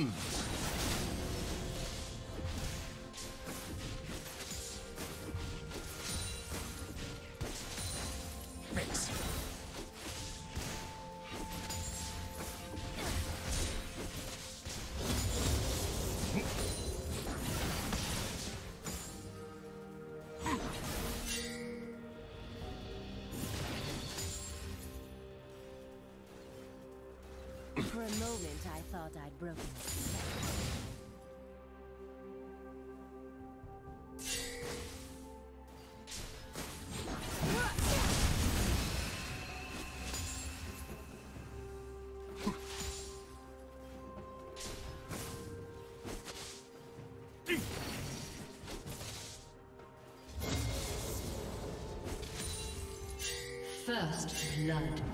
Fix. Moment, I thought I'd broken. First blood.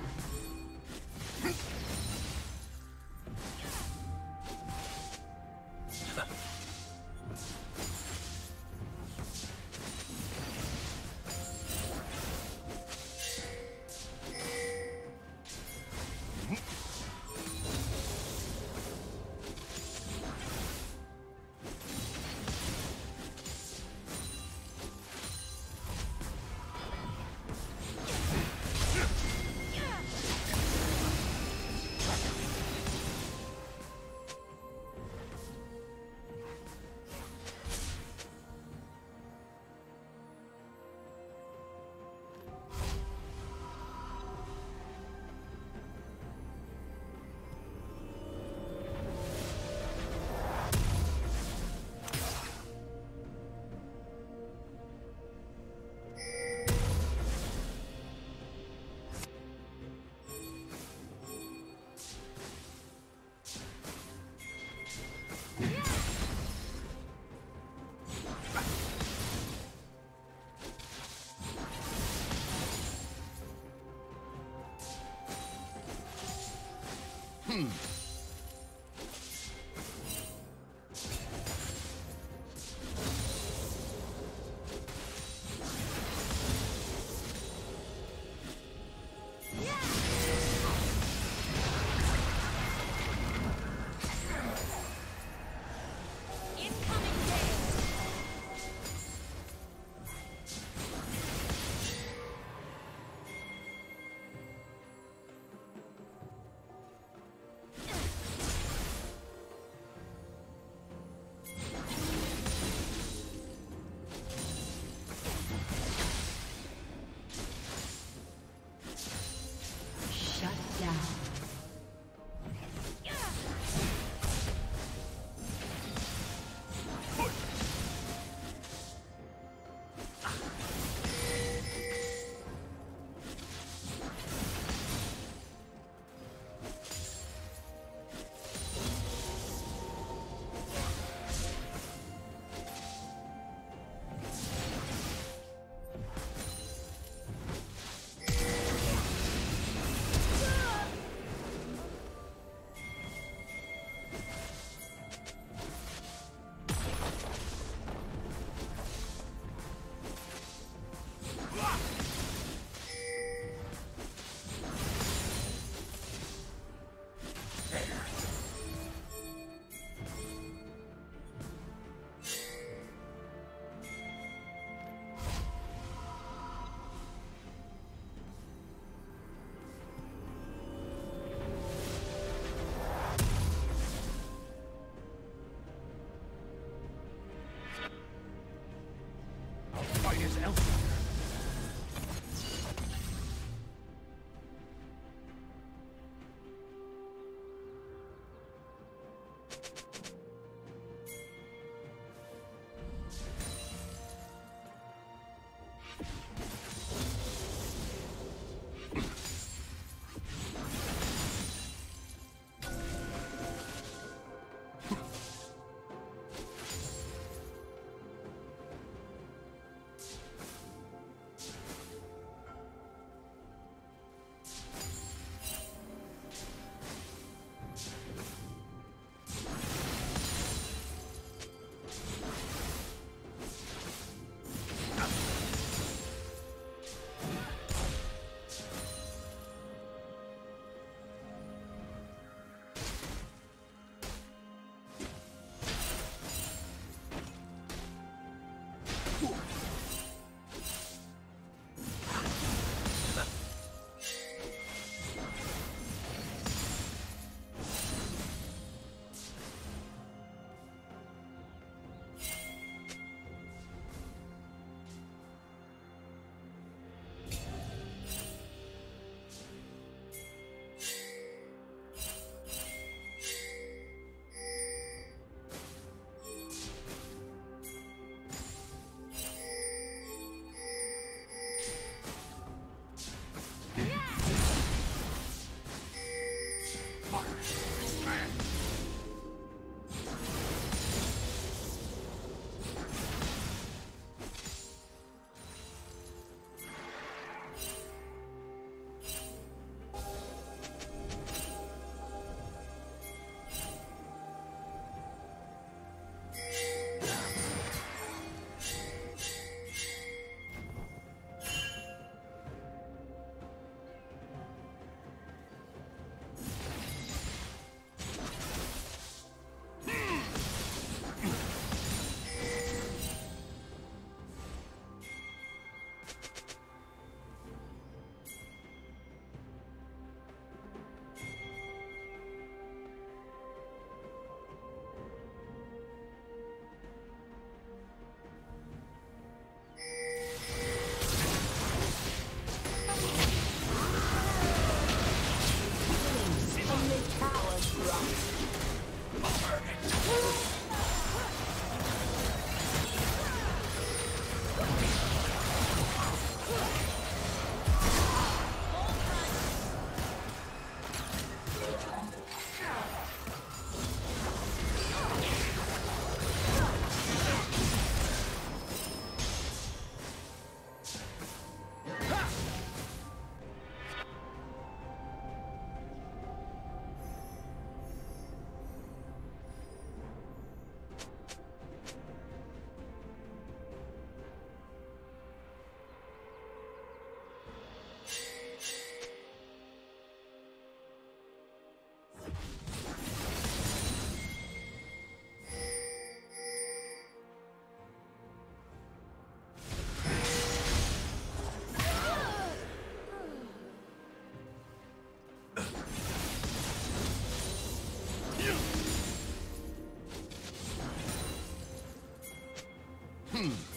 Hmm.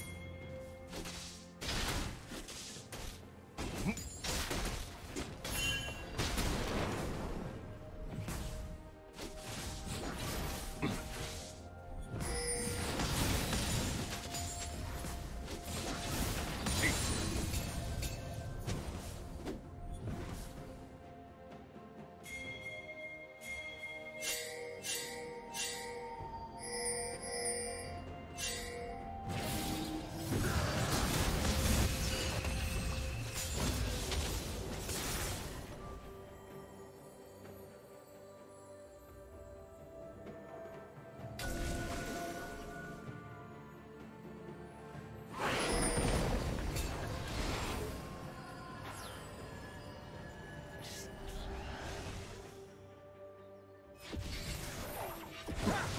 Ha!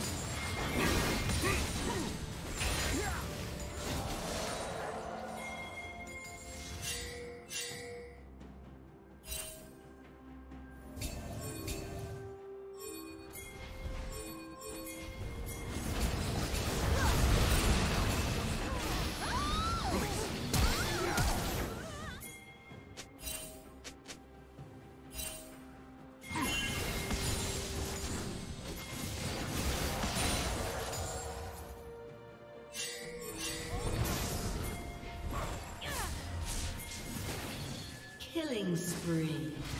Killing spree.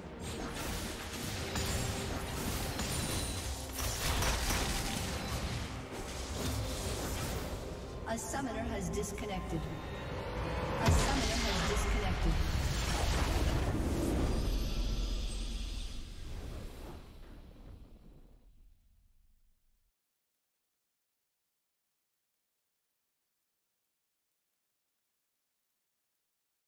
Has disconnected.